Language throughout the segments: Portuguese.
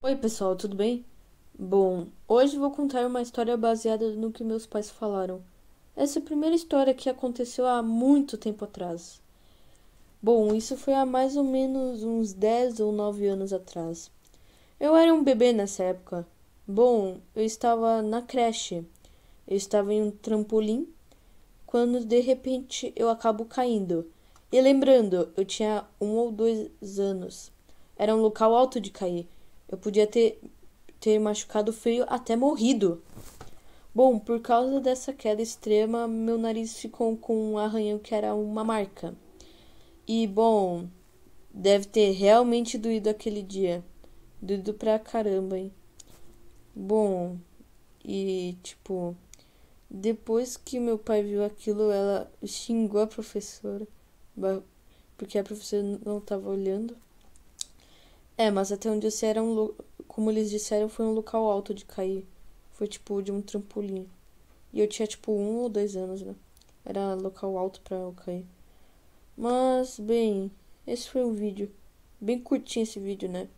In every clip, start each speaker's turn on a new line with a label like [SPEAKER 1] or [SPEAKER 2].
[SPEAKER 1] Oi, pessoal, tudo bem? Bom, hoje vou contar uma história baseada no que meus pais falaram. Essa é a primeira história que aconteceu há muito tempo atrás. Bom, isso foi há mais ou menos uns 10 ou 9 anos atrás. Eu era um bebê nessa época. Bom, eu estava na creche. Eu estava em um trampolim quando de repente eu acabo caindo. E lembrando, eu tinha um ou dois anos. Era um local alto de cair. Eu podia ter, ter machucado feio até morrido. Bom, por causa dessa queda extrema, meu nariz ficou com um arranhão que era uma marca. E, bom, deve ter realmente doído aquele dia. Doído pra caramba, hein? Bom, e, tipo, depois que meu pai viu aquilo, ela xingou a professora, porque a professora não estava olhando. É, mas até onde eu sei era um. Como eles disseram, foi um local alto de cair. Foi tipo de um trampolim. E eu tinha tipo um ou dois anos, né? Era local alto pra eu cair. Mas, bem, esse foi o vídeo. Bem curtinho esse vídeo, né?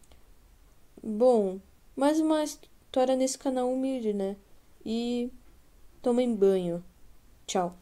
[SPEAKER 1] Bom, mais uma história nesse canal humilde, né? E tomem banho. Tchau.